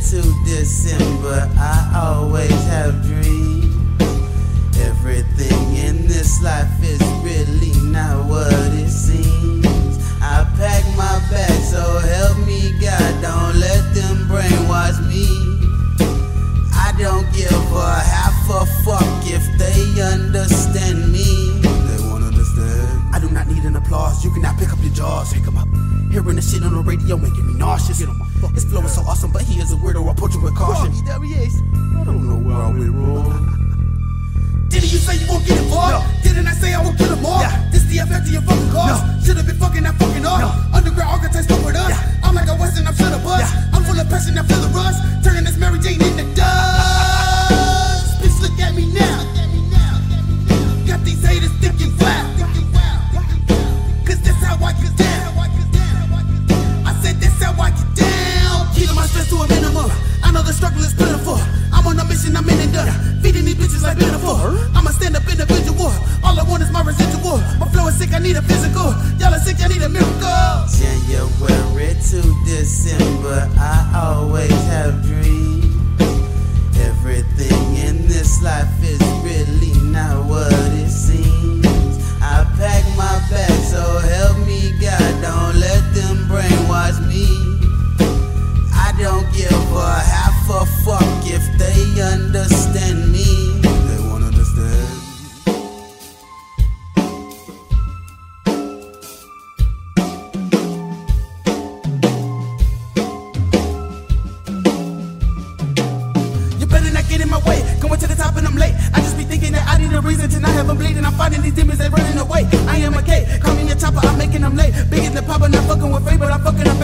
to December, I always have dreams. Everything in this life is really not what it seems. The shit on the radio making me nauseous. Get on my fucking His flow is so awesome, but he is a weirdo. I approach him with caution. I don't know where I went wrong. Didn't you say you won't get involved? Didn't I say I won't know the struggle is plentiful. I'm on a mission, I'm in and done. Feeding these bitches like pitiful. I'm a stand up individual. All I want is my residual. My flow is sick, I need a physical. Y'all are sick, I need a miracle. January to December, I always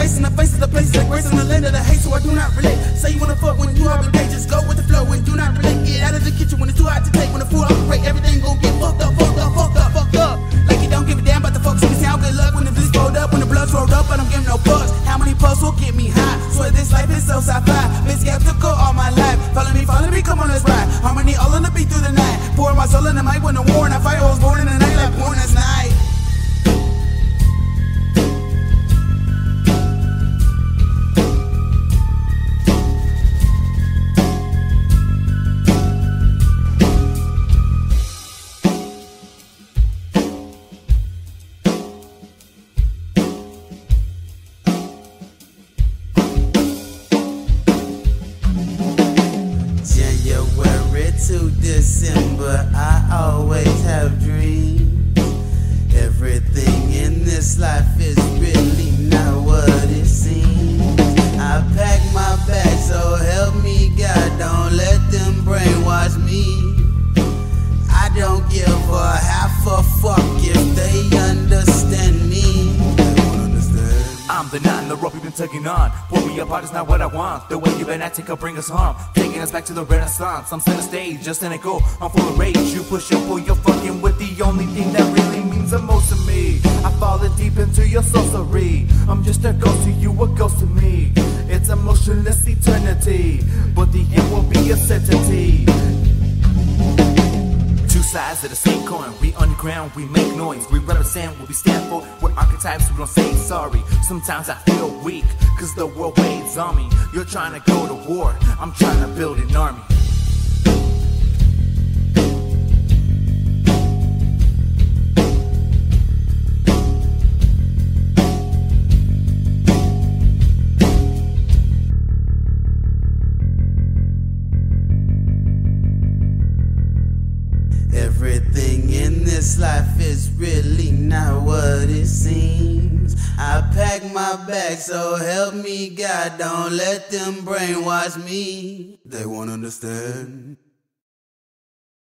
face in the faces of the places like grace in the land of the hate, so I do not relate. Say you wanna fuck when you are gay, just go with the flow and do not relate. Get out of the kitchen when it's too hot to take. When the food operate, everything gon' get fucked up, December, I always I'm the in the rope you've been tugging on. Pull me apart is not what I want. The way you've been acting could bring us harm. Taking us back to the renaissance. I'm center stage, just in a go. I'm full of rage. You push and pull, you're fucking with the only thing that really means the most to me. I've fallen deep into your sorcery. I'm just a ghost to you, a ghost to me. It's emotionless eternity, but the end will be a certainty. Sides of the same coin. We underground, we make noise. We represent what we stand for. We're archetypes, we don't say sorry. Sometimes I feel weak, cause the world waits on me. You're trying to go to war, I'm trying to build an army. Everything in this life is really not what it seems. I pack my bag, so help me God, don't let them brainwash me. They won't understand.